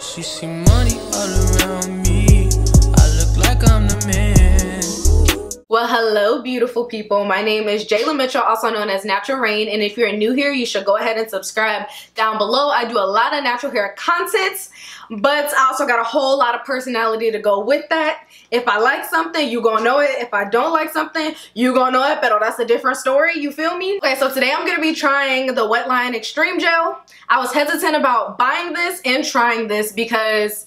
She see money all around me. Well, hello, beautiful people. My name is Jaelen Mitchell, also known as Natural Reign. And if you're new here, you should go ahead and subscribe down below. I do a lot of natural hair content, but I also got a whole lot of personality to go with that. If I like something, you gonna know it. If I don't like something, you gonna know it, but that's a different story, you feel me? Okay, so today I'm gonna be trying the Wetline Xtreme Gel. I was hesitant about buying this and trying this because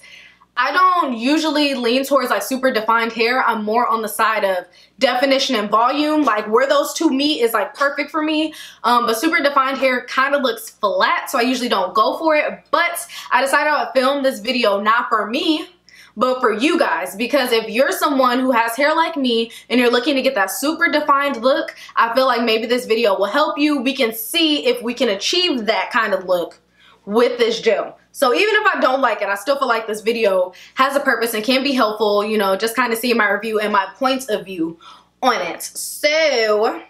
I don't usually lean towards like super defined hair. I'm more on the side of definition and volume. Like where those two meet is like perfect for me. Um, but super defined hair kind of looks flat, so I usually don't go for it. But I decided I would film this video not for me, but for you guys because if you're someone who has hair like me and you're looking to get that super defined look I feel like maybe this video will help you we can see if we can achieve that kind of look with this gel so even if I don't like it I still feel like this video has a purpose and can be helpful you know just kind of seeing my review and my points of view on it so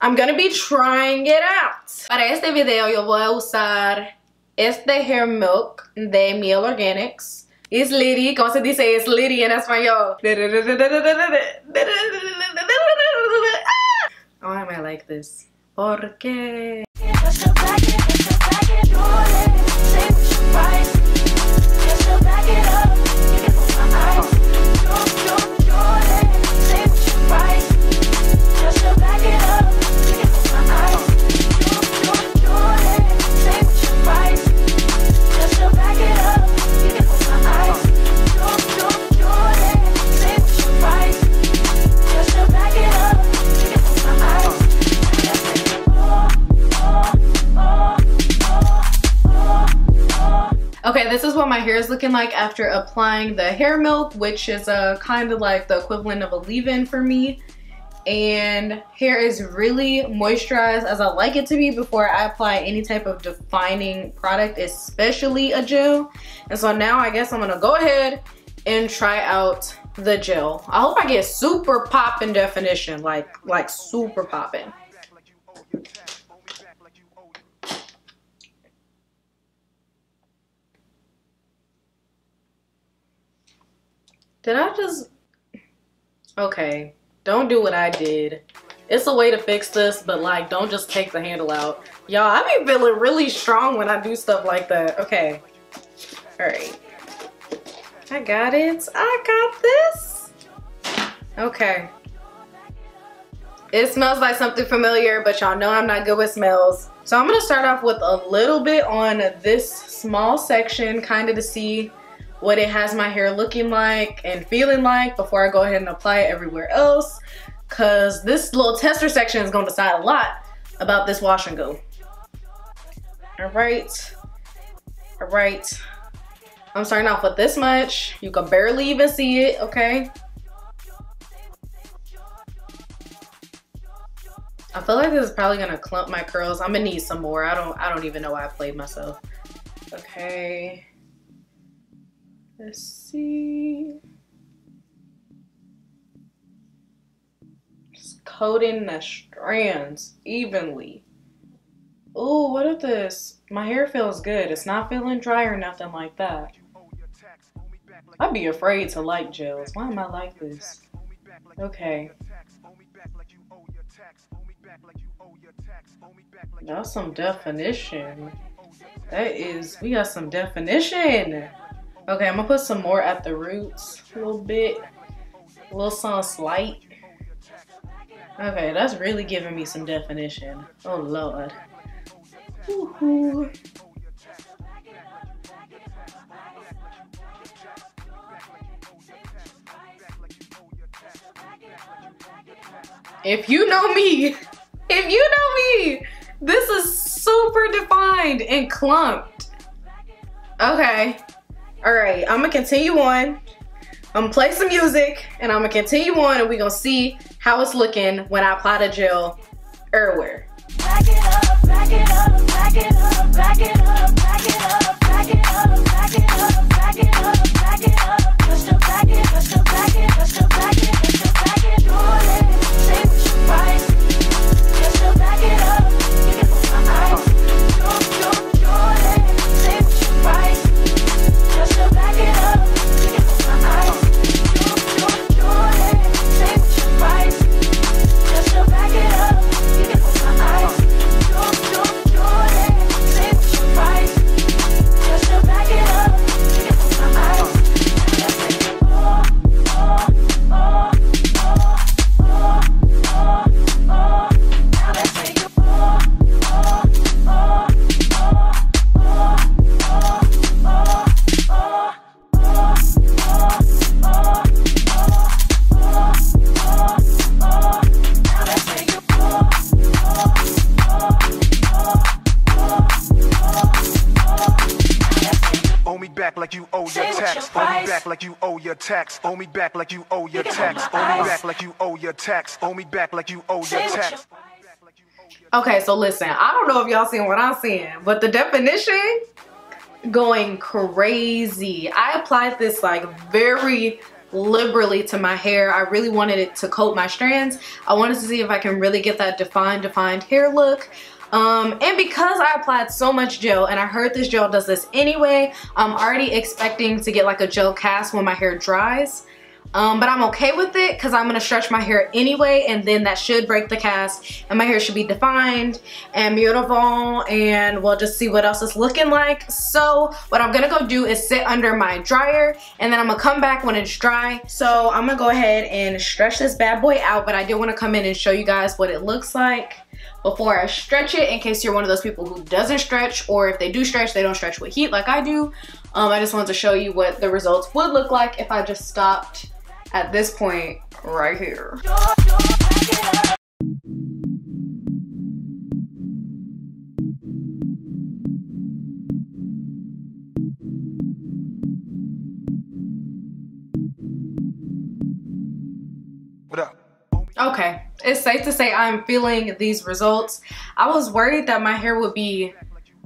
I'm gonna be trying it out para este video yo voy a usar este hair milk de Mielle Organics It's Liddy. ¿Cómo se dice? Es Liddy en español. Why am I like this? Porque... Jordan. Hair is looking like after applying the hair milk, which is a kind of like the equivalent of a leave-in for me. And hair is really moisturized as I like it to be before I apply any type of defining product, especially a gel. And so now I guess I'm gonna go ahead and try out the gel. I hope I get super popping definition, like, like super popping. Did I just... Okay. Don't do what I did. It's a way to fix this, but like, don't just take the handle out. Y'all, I be feeling really strong when I do stuff like that. Okay. Alright. I got it. I got this. Okay. It smells like something familiar, but y'all know I'm not good with smells. So I'm going to start off with a little bit on this small section, kind of to see what it has my hair looking like and feeling like before I go ahead and apply it everywhere else because this little tester section is going to decide a lot about this wash and go. All right, all right. I'm starting off with this much. You can barely even see it, okay? I feel like this is probably gonna clump my curls. I'm gonna need some more. I don't I don't even know why I played myself. Okay. Let's see. Just coating the strands evenly. Oh, what is this? My hair feels good. It's not feeling dry or nothing like that. I'd be afraid to like gels. Why am I like this? Okay. That's some definition. That is, we got some definition. Okay, I'm gonna put some more at the roots a little bit. A little some slight. Okay, that's really giving me some definition. Oh lord. If you know me, if you know me, this is super defined and clumped. Okay. All right, I'm gonna continue on. I'm gonna play some music and I'm gonna continue on and we're gonna see how it's looking when I apply the gel everywhere. Back it up, back it up, back it up, back it up, back it up, back it up, like you owe your tax. Owe me back like you owe your tax. Owe me back like you owe your tax. Owe me back like you owe your tax. Owe me back like you owe your tax. Okay, so listen, I don't know if y'all seeing what I'm seeing, but the definition going crazy. I applied this like very liberally to my hair. I really wanted it to coat my strands. I wanted to see if I can really get that defined, defined hair look. Um, and because I applied so much gel and I heard this gel does this anyway, I'm already expecting to get like a gel cast when my hair dries. Um, but I'm okay with it because I'm going to stretch my hair anyway and then that should break the cast and my hair should be defined and beautiful and we'll just see what else it's looking like. So what I'm going to go do is sit under my dryer and then I'm going to come back when it's dry. So I'm going to go ahead and stretch this bad boy out but I did want to come in and show you guys what it looks like before I stretch it in case you're one of those people who doesn't stretch or if they do stretch, they don't stretch with heat like I do. Um, I just wanted to show you what the results would look like if I just stopped at this point right here. It's safe to say I'm feeling these results. I was worried that my hair would be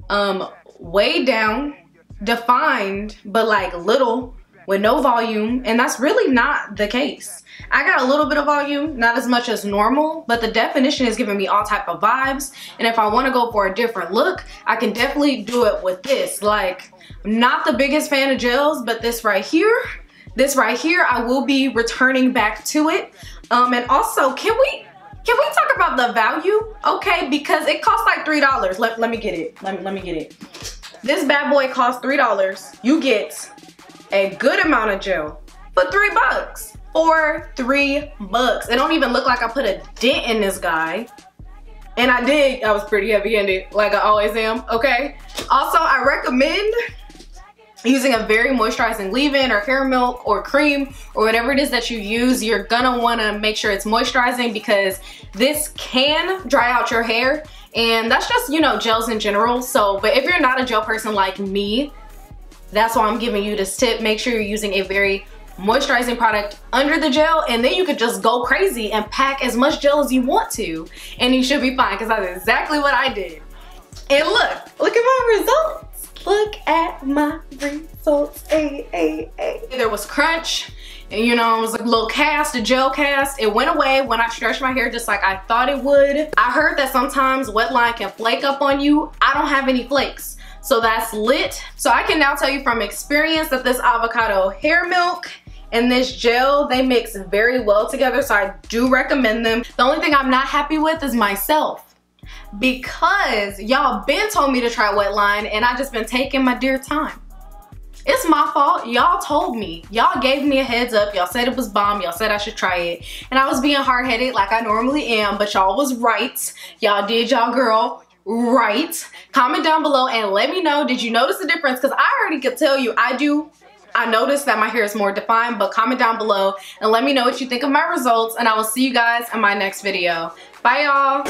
um, way down, defined, but like little with no volume and that's really not the case. I got a little bit of volume, not as much as normal, but the definition is giving me all type of vibes. And if I wanna go for a different look, I can definitely do it with this. Like, I'm not the biggest fan of gels, but this right here, this right here, I will be returning back to it. Um, and also, can we, can we talk about the value? Okay, because it costs like $3. Let, let me get it, let me, let me get it. This bad boy costs $3. You get a good amount of gel for three bucks. For three bucks. It don't even look like I put a dent in this guy. And I did, I was pretty heavy handed like I always am, okay? Also, I recommend using a very moisturizing leave-in or hair milk or cream or whatever it is that you use, you're gonna wanna make sure it's moisturizing because this can dry out your hair and that's just, you know, gels in general. So, but if you're not a gel person like me, that's why I'm giving you this tip. Make sure you're using a very moisturizing product under the gel and then you could just go crazy and pack as much gel as you want to and you should be fine because that's exactly what I did. And look, look at my results. Look at my results. Ay, ay, ay. There was crunch and you know, it was a little cast, a gel cast. It went away when I stretched my hair just like I thought it would. I heard that sometimes Wetline can flake up on you. I don't have any flakes. So that's lit. So I can now tell you from experience that this avocado hair milk and this gel, they mix very well together. So I do recommend them. The only thing I'm not happy with is myself because y'all been told me to try Wetline and I just been taking my dear time. It's my fault. Y'all told me. Y'all gave me a heads up. Y'all said it was bomb. Y'all said I should try it. And I was being hard-headed like I normally am, but y'all was right. Y'all did y'all girl right comment down below and let me know did you notice the difference because i already could tell you i do i noticed that my hair is more defined but comment down below and let me know what you think of my results and i will see you guys in my next video. Bye y'all